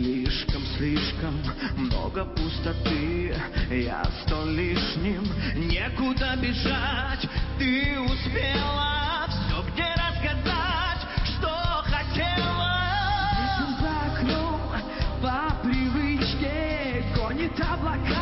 Слишком, слишком много пустоты. Я сто лишним, некуда бежать. Ты успела все где рассказать Что хотела. Ветер за окном ну, по привычке гонит облака.